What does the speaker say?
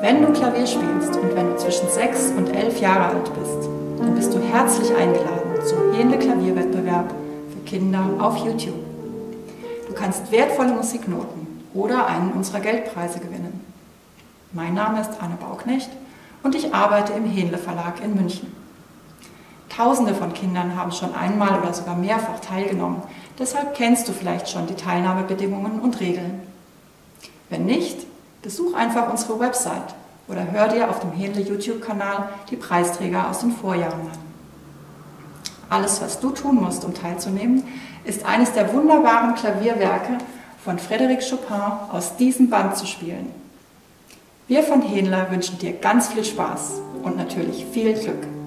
Wenn du Klavier spielst und wenn du zwischen 6 und 11 Jahre alt bist, dann bist du herzlich eingeladen zum Hähnle Klavierwettbewerb für Kinder auf YouTube. Du kannst wertvolle Musiknoten oder einen unserer Geldpreise gewinnen. Mein Name ist Anne Bauknecht und ich arbeite im Hähnle Verlag in München. Tausende von Kindern haben schon einmal oder sogar mehrfach teilgenommen, deshalb kennst du vielleicht schon die Teilnahmebedingungen und Regeln. Wenn nicht, besuch einfach unsere Website oder hör dir auf dem Hähnle YouTube-Kanal die Preisträger aus den Vorjahren an. Alles, was du tun musst, um teilzunehmen, ist eines der wunderbaren Klavierwerke von Frédéric Chopin aus diesem Band zu spielen. Wir von Hähnler wünschen dir ganz viel Spaß und natürlich viel Glück.